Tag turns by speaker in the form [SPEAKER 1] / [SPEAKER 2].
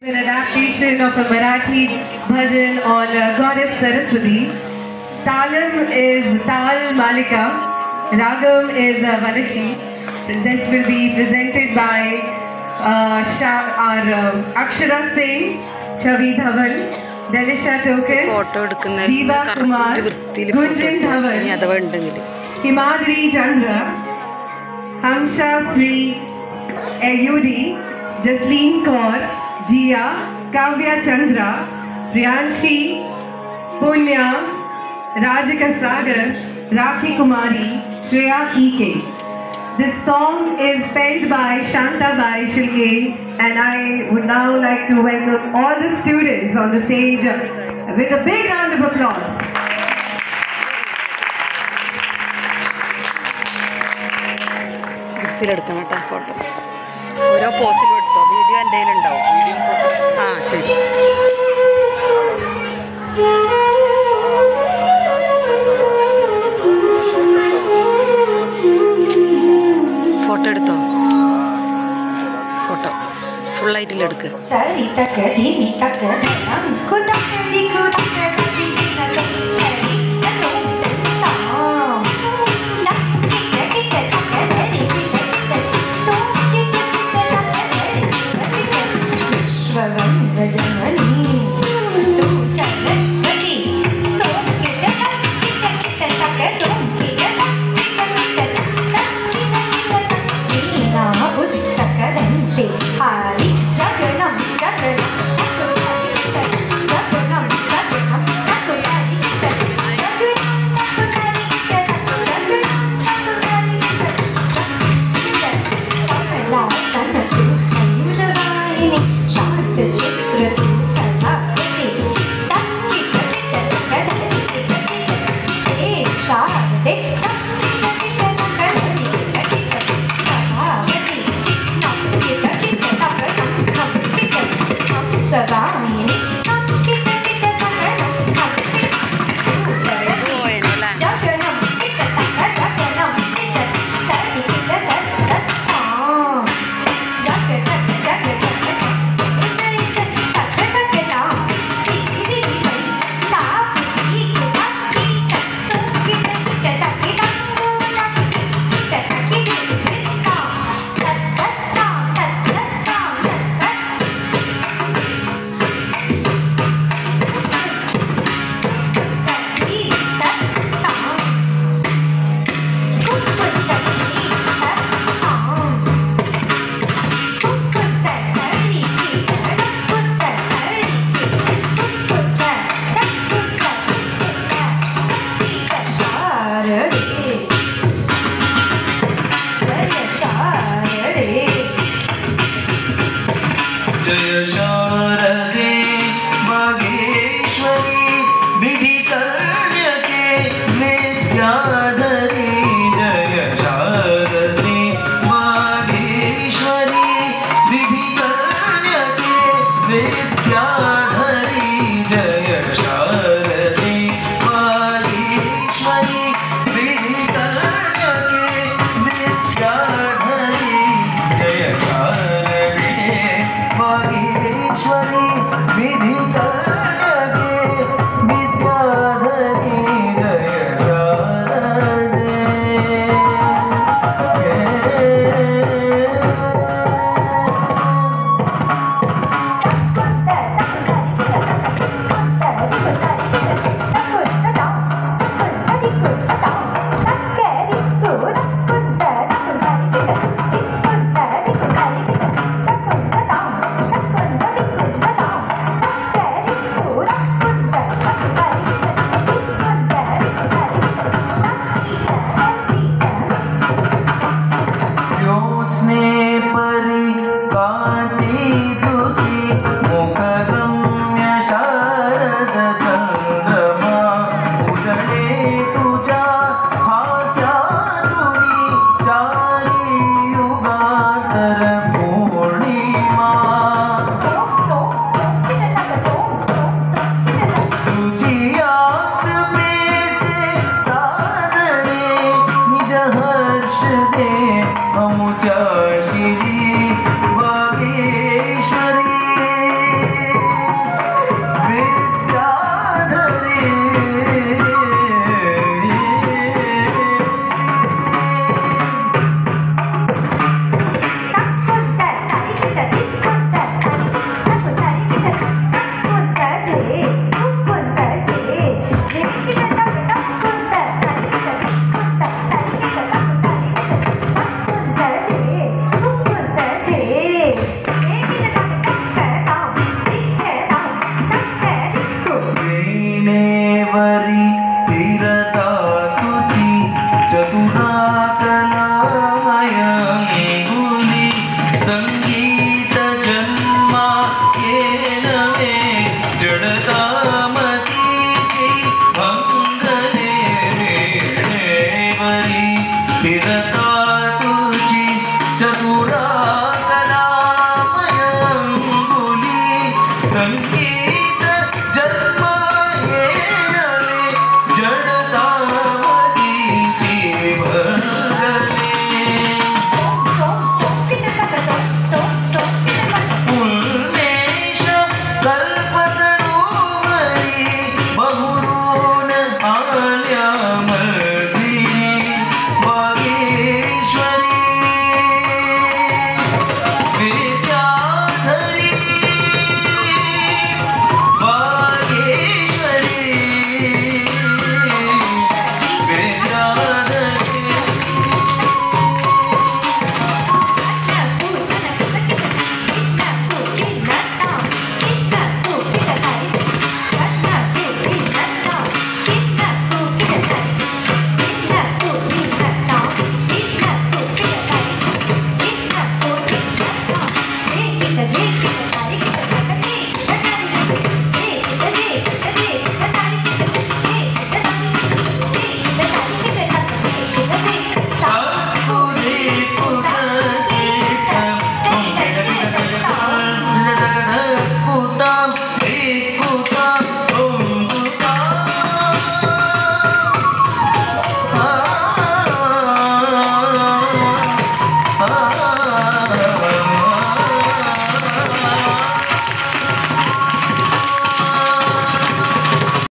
[SPEAKER 1] an adaptation of a Marathi bhajan on uh, Goddess Saraswati. Talam is Tal Malika, Ragam is uh, Valachi. This will be presented by uh, Shah, our, uh, Akshara Singh, Chavi Dhawan, Delisha
[SPEAKER 2] Tokis,
[SPEAKER 1] Diva Kumar, Gunjan Dhawan, Himadri Chandra, Hamsha Sri Ayudi, Jasleen Kaur, Jia, Kavya Chandra, Priyanshi, Punya, Rajika Sagar, Rakhi Kumari, Shreya E.K. This song is penned by Shanta Bai Shilke and I would now like to welcome all the students on the stage with a big round of applause.
[SPEAKER 2] വൃത്തിയിലെടുക്കണം കേട്ടോ photo ഓരോ പോസിലും എടുത്തോ? Video എന്തെങ്കിലും ഉണ്ടാവും ആ ശരി. Photo എടുത്തോ? Photo. ഫുള്ളായിട്ടില്ലെടുക്ക്
[SPEAKER 3] Tari taka dini taka
[SPEAKER 4] विधिकर्ण्यके विद्याधरी